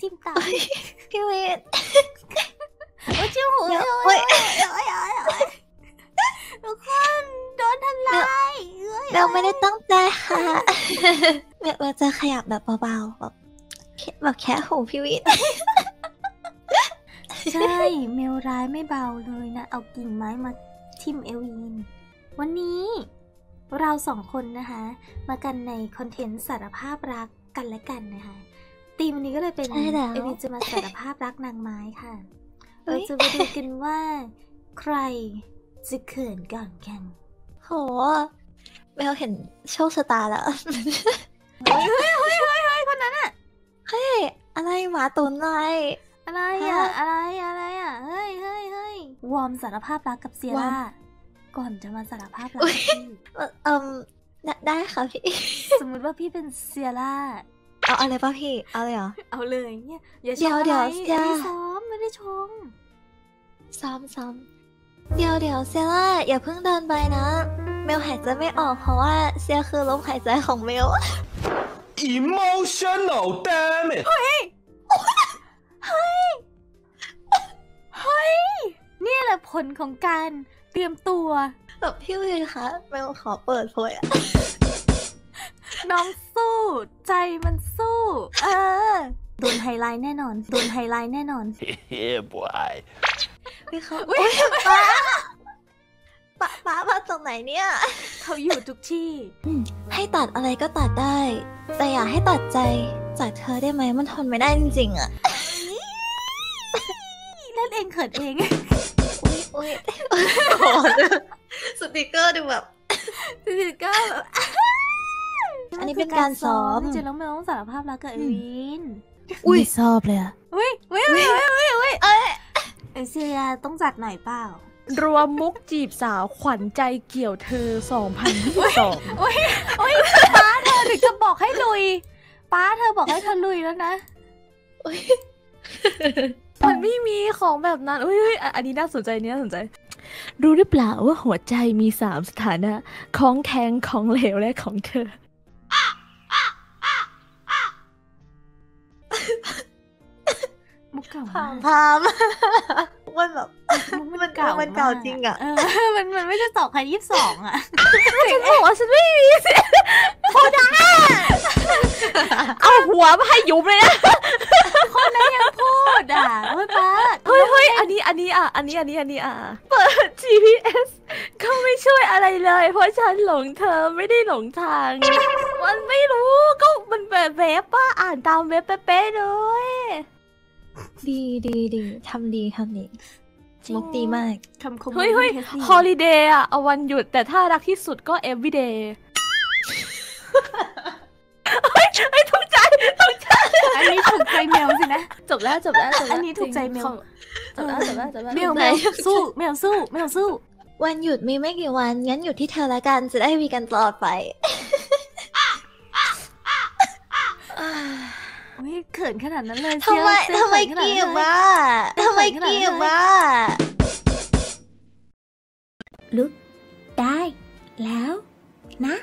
จิ้มตาพี่วินโอ้ยจิ้มหูเดี๋ยวโอ้ยเฮ้ยโอ้ยโอ้ยโอ้ยทุกคนโดนทำลายเอ้ยเราไม่ได้ตั้งใจค่ะแบบเราจะขยับแบบเบาๆแบบแค่แบบแค่หูพี่วินใช่เมลร้ายไม่เบาเลยนะ เอากิ่งไม้มาทิ่มเอลวิน วันนี้เราสองคนนะคะ มากันในคอนเทนต์สารภาพรัก กันและกันนะคะตีมวันนี้ก็เลยเป็นใช่แล้วเอวินจะมาสารภาพรักนางไม้ค่ะเฮ้เรายจะมาดูกันว่า ใครจะเขินก่อนกัน โหเบลเห็นโชคชะตาแล้ว เฮ้ยเฮ้ยเฮ้ยเฮ้ยเฮ้ยคนนั้นอะเฮ้ย อะไรหมาตุนอะไรอะไรอะฮะอะไรอะไรอะเฮ้ยเฮ้ยเฮ้ยวอร์มสารภาพรักกับเซียวอร์มร่าก่อนจะมาสารภาพรักอุ๊ยกับพี่เอ่อเอิ่มได้ได้ค่ะพี่ สมมติว่าพี่เป็นเซียร่า เอาอะไรป่ะพี่ เอาเลยเหรอ เอาเลยเนี่ยอย่าชเดี๋ยวมเดี๋ยวอะไรเซียไม่ได้ซ้อมไม่ได้ชม ซ้อมซ้อมเดี๋ยวเดี๋ยวเซล่าอย่าเพิ่งเดินไปนะ เมลหายใจไม่ออกเพราะว่าเซียคือลมหายใจของเมล Emotional damn it นี่แหละผลของการเตรียมตัวแบบพี่วินคะเมลขอเปิดโพยอะ น้องสู้ ใจมันสู้ เออ โดนไฮไลท์แน่นอน โดนไฮไลท์แน่นอน yeah boy พี่เขาอุ้ยป้าป้าป้ามาจากไหนเนี่ย เขาอยู่ทุกที่ ให้ตัดอะไรก็ตัดได้ แต่อย่าให้ตัดใจ จากเธอได้ไหมมันทนไม่ได้จริงๆอะเล่นเองเขินเอง อุ้ยโอ้โหสติกเกอร์ดูแบบคือก็แบบ อันนี้เป็นการซ้อมจริงๆแล้วเมลต้องสารภาพรักกับเอวินอุ้ยชอบเลยอะอุ้ยอุ้ยอุ้ยอุ้ยอุ้ยเอ้ยเอเซียต้องจัดหน่อยเปล่ารวมมุกจีบสาวขวัญใจเกี่ยวเธอ 2022โอ้ยโอ้ยป้าเธอถึงจะบอกให้ลุย ป้าเธอบอกให้เธอลุยแล้วนะอุ้ยมันไม่มีของแบบนั้นอุ้ยอุ๊ยอะอันนี้น่าสนใจอันนี้น่าสนใจ รู้หรือเปล่าว่าหัวใจมีสามสถานะ ของแข็งของเหลวและของเธอ เก่าพามากพามมันแบบมุกมันเก่ามันเก่าจริงอะเออมันมันไม่ใช่สองพันยี่สิบสองอะฉันบอกว่าฉันไม่มีสิโคดาเอาหัวมาให้ยุบเลยนะคนนั้นยังพูดอะเฮ้ยป้าเฮ้ยเฮ้ยอันนี้อันนี้อะอันนี้อันนี้อันนี้อะเปิด GPS ก็ไม่ช่วยอะไรเลย เพราะฉันหลงเธอไม่ได้หลงทาง มันไม่รู้ก็มันแบบเว็บป้าอ่านตามเว็บเป๊ะๆเลย ดีดีดีทำดีทำดีมุกดีมากคำคมเฮ้ยเฮ้ยทสดีฮอลิเดย์อะเอาวันหยุดแต่ถ้ารักที่สุดก็ everyday เฮ้ยเฮ้ยถูกใจถูกใจ อันนี้ถูกใจเมลสินะ จบแล้วจบแล้วจบแล้ว อันนี้ถูกใจเมลจบแล้วจบแล้วจบแล้วเมลเมลสู้เมลสู้เมลสู้ วันหยุดมีไม่กี่วันงั้นหยุดที่เธอละกันจะได้มีกันตลอดไป อุ้ย เขินขนาดนั้นเลยทำไมเสียทำไมเสียขินขนาดเกียนั้นบเลยอะทำไมเกียบอะลุกได้แล้วนะ